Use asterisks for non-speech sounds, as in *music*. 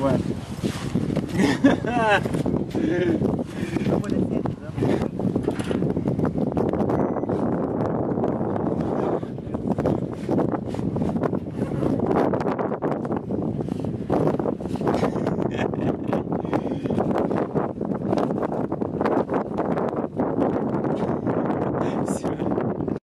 wet. *laughs*